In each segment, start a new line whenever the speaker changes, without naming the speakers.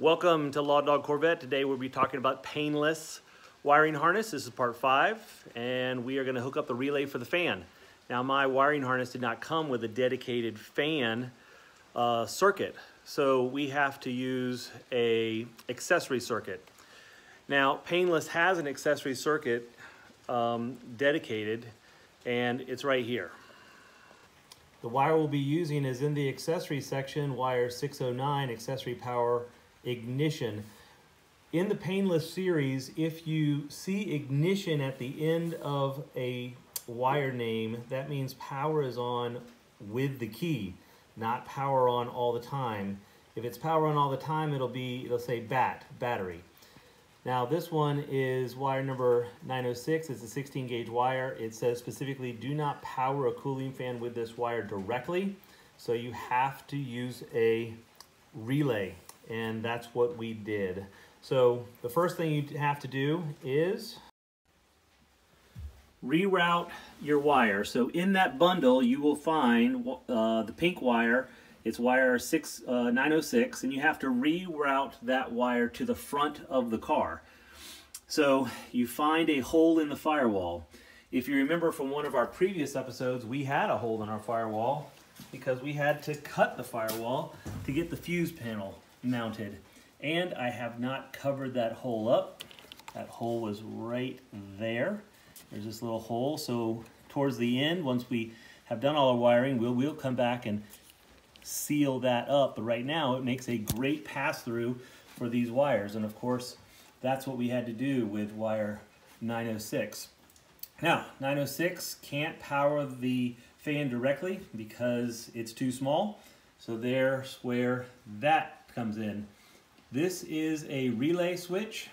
Welcome to LawDog Corvette. Today we'll be talking about painless wiring harness. This is part five, and we are gonna hook up the relay for the fan. Now my wiring harness did not come with a dedicated fan uh, circuit, so we have to use a accessory circuit. Now Painless has an accessory circuit um, dedicated, and it's right here. The wire we'll be using is in the accessory section, wire 609, accessory power ignition. In the Painless series, if you see ignition at the end of a wire name, that means power is on with the key, not power on all the time. If it's power on all the time, it'll be, it'll say BAT, battery. Now this one is wire number 906. It's a 16 gauge wire. It says specifically do not power a cooling fan with this wire directly. So you have to use a relay and that's what we did. So the first thing you have to do is reroute your wire. So in that bundle you will find uh, the pink wire, it's wire 6, uh, 906 and you have to reroute that wire to the front of the car. So you find a hole in the firewall. If you remember from one of our previous episodes, we had a hole in our firewall because we had to cut the firewall to get the fuse panel mounted. And I have not covered that hole up. That hole was right there. There's this little hole. So towards the end, once we have done all our wiring, we'll, we'll come back and seal that up. But right now, it makes a great pass-through for these wires. And of course, that's what we had to do with wire 906. Now, 906 can't power the fan directly because it's too small. So there's where that comes in. This is a relay switch.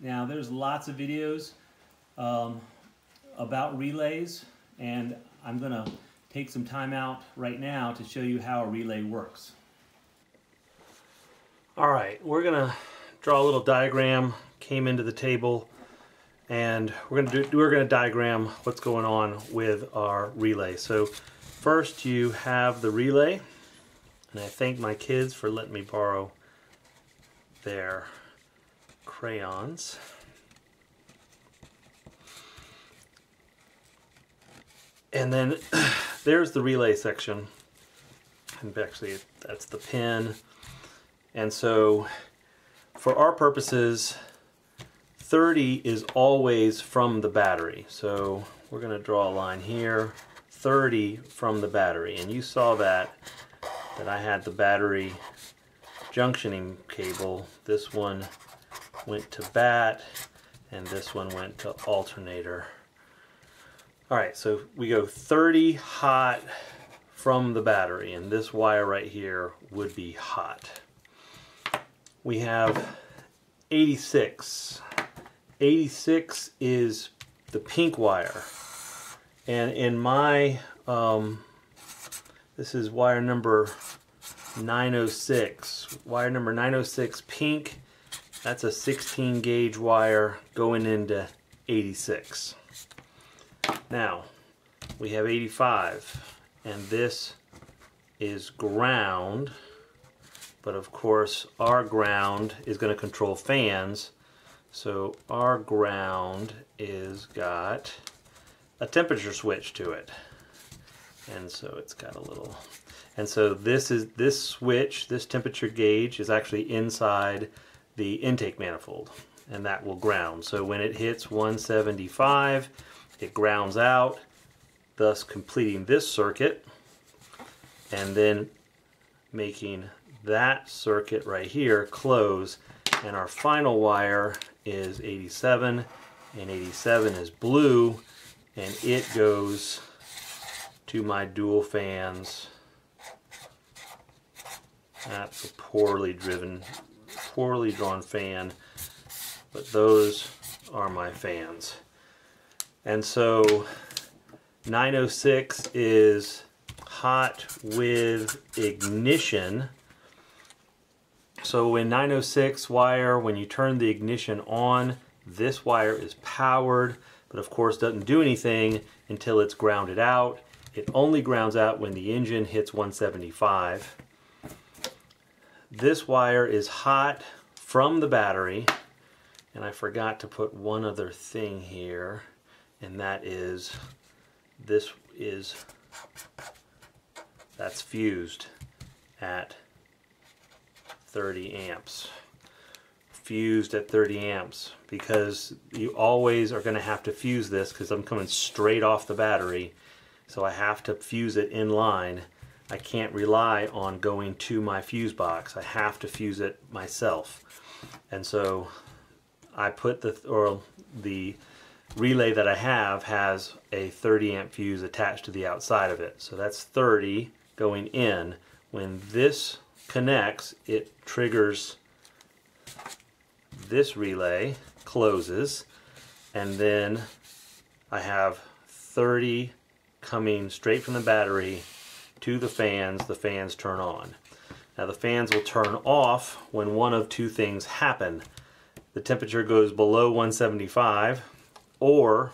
Now there's lots of videos um, about relays and I'm to take some time out right now to show you how a relay works. Alright, we're going to draw a little diagram, came into the table, and we're to do, we're to diagram what's going on with our relay. So first you have the relay and I thank my kids for letting me borrow their crayons. And then there's the relay section. And actually that's the pin. And so for our purposes, 30 is always from the battery. So we're going to draw a line here, 30 from the battery. And you saw that that I had the battery junctioning cable. This one went to bat and this one went to alternator. Alright, so we go 30 hot from the battery and this wire right here would be hot. We have 86. 86 is the pink wire. And in my um, this is wire number 906. Wire number 906 pink. That's a 16 gauge wire going into 86. Now, we have 85 and this is ground but of course our ground is going to control fans so our ground is got a temperature switch to it and so it's got a little and so this is this switch this temperature gauge is actually inside the intake manifold and that will ground. So when it hits 175 it grounds out thus completing this circuit and then making that circuit right here close. And our final wire is 87 and 87 is blue and it goes to my dual fans. That's a poorly driven, poorly drawn fan, but those are my fans. And so 906 is hot with ignition. So in 906 wire, when you turn the ignition on, this wire is powered, but of course doesn't do anything until it's grounded out. It only grounds out when the engine hits 175. This wire is hot
from the battery. And I forgot to put one other thing here, and that is this is that's fused at 30 amps fused at 30 amps because you always are going to have to fuse this because I'm coming straight off the battery so I have to fuse it in line. I can't rely on going to my fuse box. I have to fuse it myself. And so I put the or the relay that I have has a 30 amp fuse attached to the outside of it. So that's 30 going in. When this connects it triggers this relay closes and then I have 30 coming straight from the battery to the fans, the fans turn on. Now the fans will turn off when one of two things happen. The temperature goes below 175 or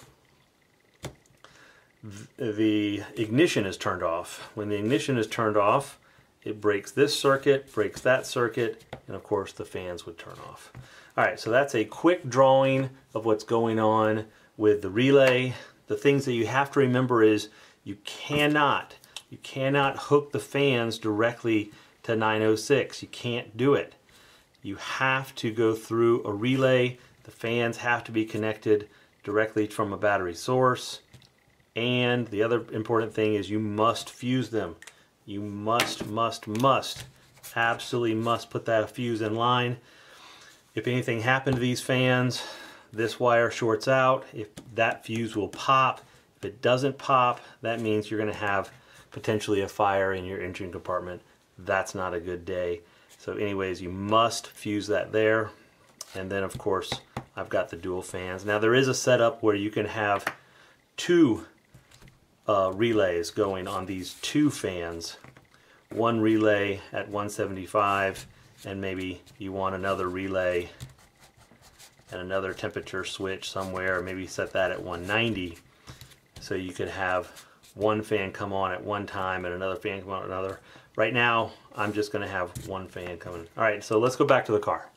the ignition is turned off. When the ignition is turned off, it breaks this circuit, breaks that circuit, and of course the fans would turn off. All right, so that's a quick drawing of what's going on with the relay. The things that you have to remember is you cannot, you cannot hook the fans directly to 906. You can't do it. You have to go through a relay. The fans have to be connected directly from a battery source. And the other important thing is you must fuse them. You must, must, must, absolutely must put that fuse in line. If anything happened to these fans, this wire shorts out. If that fuse will pop. If it doesn't pop, that means you're going to have potentially a fire in your engine compartment. That's not a good day. So anyways, you must fuse that there. And then of course, I've got the dual fans. Now there is a setup where you can have two uh, relays going on these two fans. One relay at 175 and maybe you want another relay and another temperature switch somewhere, maybe set that at 190 so you could have one fan come on at one time and another fan come on at another. Right now, I'm just going to have one fan coming. All right, so let's go back to the car.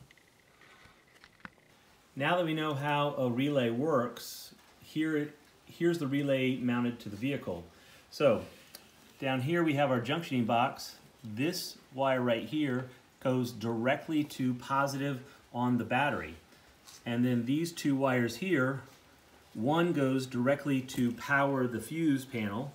Now that we know how a relay works, here here's the relay mounted to the vehicle. So down here we have our junctioning box. This wire right here goes directly to positive on the battery. And then these two wires here, one goes directly to power the fuse panel,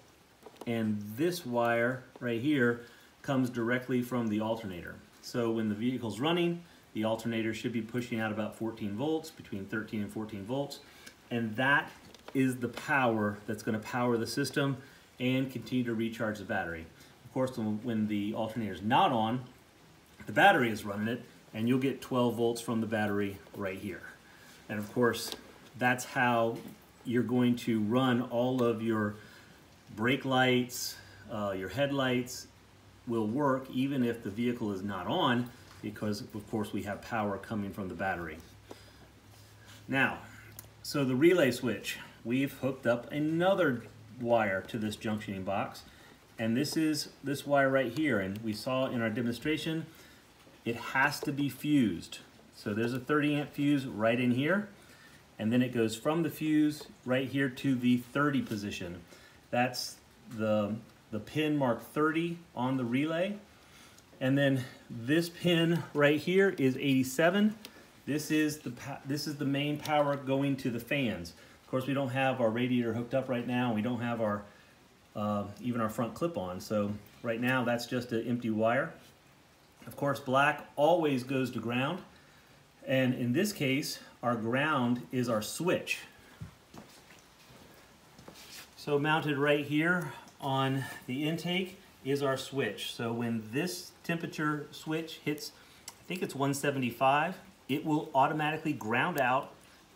and this wire right here comes directly from the alternator. So when the vehicle's running, the alternator should be pushing out about 14 volts, between 13 and 14 volts, and that is the power that's going to power the system and continue to recharge the battery. Of course, when the alternator is not on, the battery is running it, and you'll get 12 volts from the battery right here. And of course, that's how you're going to run all of your brake lights, uh, your headlights will work even if the vehicle is not on because of course we have power coming from the battery. Now, so the relay switch, we've hooked up another wire to this junctioning box and this is this wire right here and we saw in our demonstration it has to be fused. So there's a 30 amp fuse right in here and then it goes from the fuse right here to the 30 position. That's the, the pin marked 30 on the relay. And then this pin right here is 87. This is the this is the main power going to the fans. Of course, we don't have our radiator hooked up right now. We don't have our uh, even our front clip on. So right now, that's just an empty wire. Of course, black always goes to ground. And in this case, our ground is our switch. So mounted right here on the intake is our switch. So when this temperature switch hits, I think it's 175, it will automatically ground out,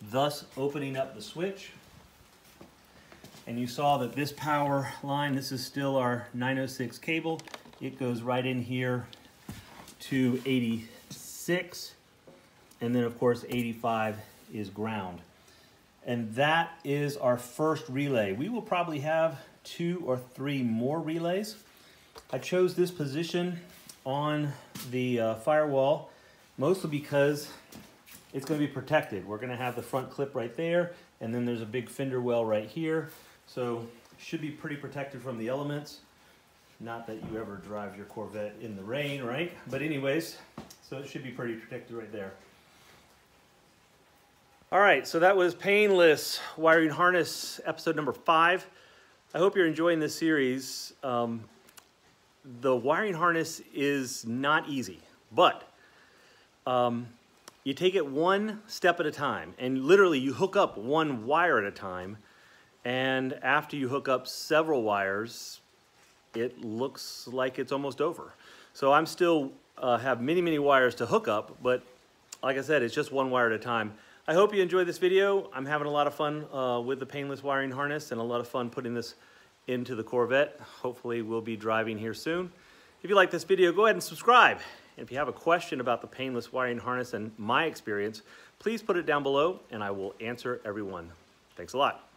thus opening up the switch. And you saw that this power line, this is still our 906 cable. It goes right in here to 86. And then of course 85 is ground. And that is our first relay. We will probably have two or three more relays. I chose this position on the uh, firewall mostly because it's going to be protected. We're going to have the front clip right there, and then there's a big fender well right here. So should be pretty protected from the elements. Not that you ever drive your Corvette in the rain, right? But anyways, so it should be pretty protected right there. All right, so that was Painless Wiring Harness episode number five. I hope you're enjoying this series. Um, the wiring harness is not easy, but um, you take it one step at a time, and literally you hook up one wire at a time, and after you hook up several wires, it looks like it's almost over. So I'm still uh, have many, many wires to hook up, but like I said, it's just one wire at a time. I hope you enjoyed this video. I'm having a lot of fun uh, with the painless wiring harness and a lot of fun putting this into the Corvette. Hopefully we'll be driving here soon. If you like this video, go ahead and subscribe. And if you have a question about the painless wiring harness and my experience, please put it down below and I will answer everyone. Thanks a lot.